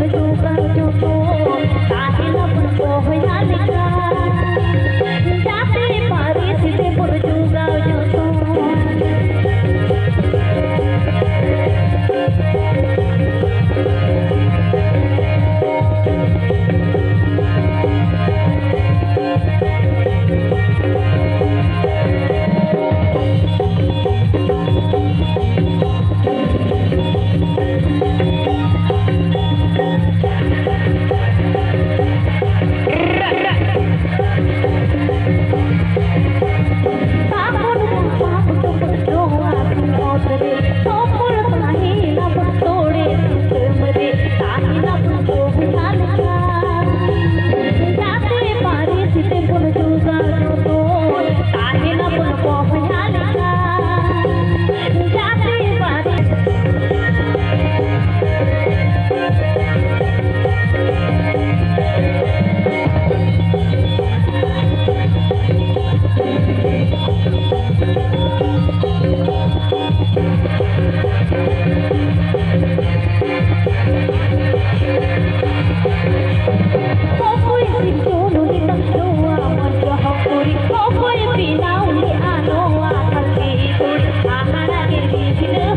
I'm you.